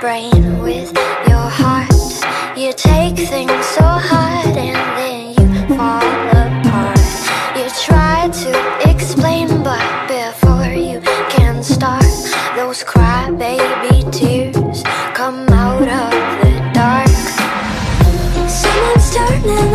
brain with your heart. You take things so hard and then you fall apart. You try to explain but before you can start Those crybaby tears come out of the dark. Someone's turning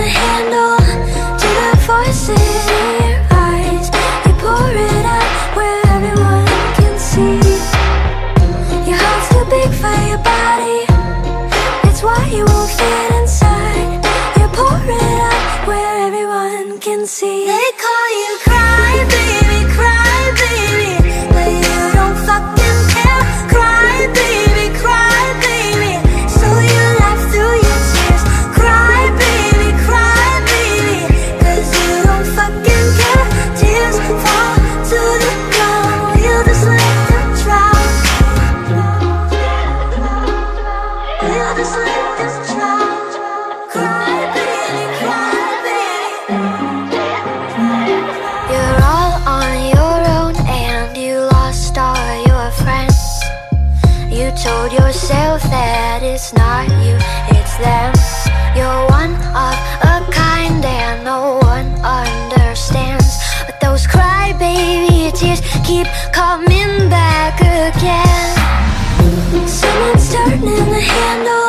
yourself that it's not you, it's them. You're one of a kind and no one understands. But those crybaby tears keep coming back again. Someone's turning the handle.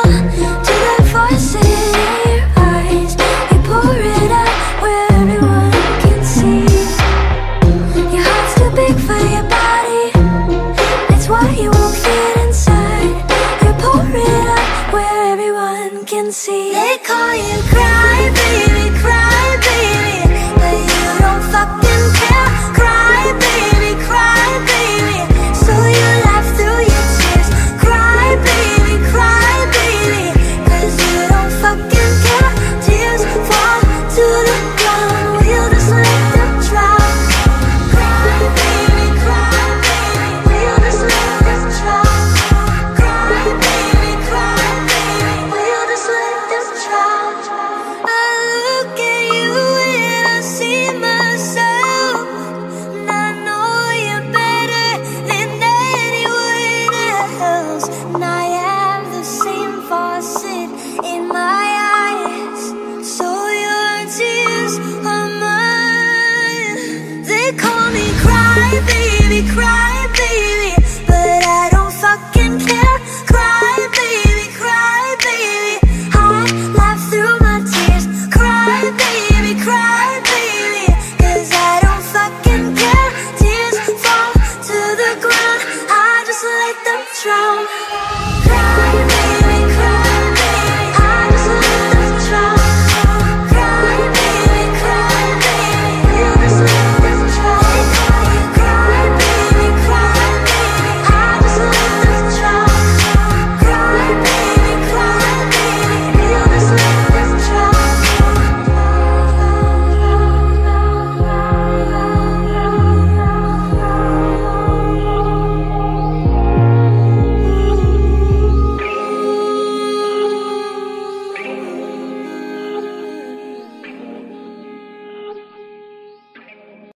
see. They call you cry baby, cry baby But you don't fucking care, cry baby